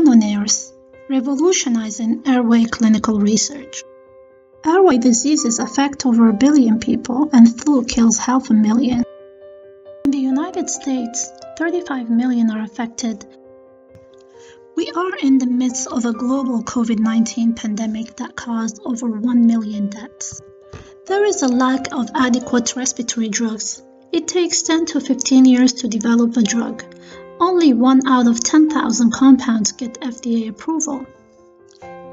NanoNares, revolutionizing airway clinical research. Airway diseases affect over a billion people, and flu kills half a million. In the United States, 35 million are affected. We are in the midst of a global COVID 19 pandemic that caused over 1 million deaths. There is a lack of adequate respiratory drugs. It takes 10 to 15 years to develop a drug. Only 1 out of 10,000 compounds get FDA approval.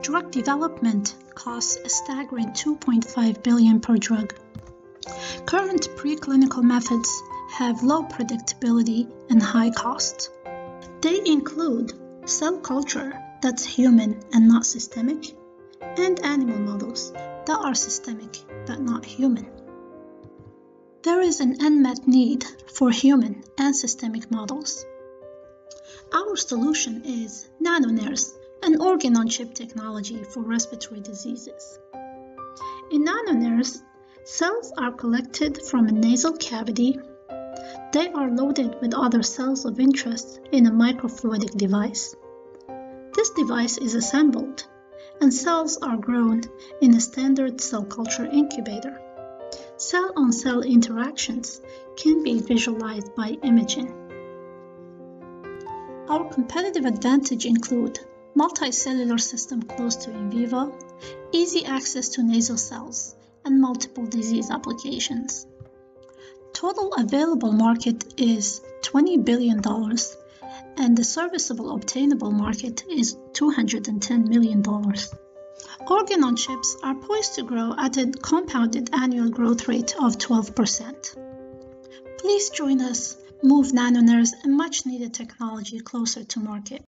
Drug development costs a staggering 2.5 billion per drug. Current preclinical methods have low predictability and high cost. They include cell culture that's human and not systemic, and animal models that are systemic but not human. There is an unmet need for human and systemic models. Our solution is NanoNares, an organ-on-chip technology for respiratory diseases. In NanoNares, cells are collected from a nasal cavity. They are loaded with other cells of interest in a microfluidic device. This device is assembled, and cells are grown in a standard cell culture incubator. Cell-on-cell -cell interactions can be visualized by imaging. Our competitive advantage include multicellular system close to in vivo, easy access to nasal cells, and multiple disease applications. Total available market is $20 billion, and the serviceable obtainable market is $210 million. Organ on chips are poised to grow at a compounded annual growth rate of 12%. Please join us move NanoNares and much needed technology closer to market.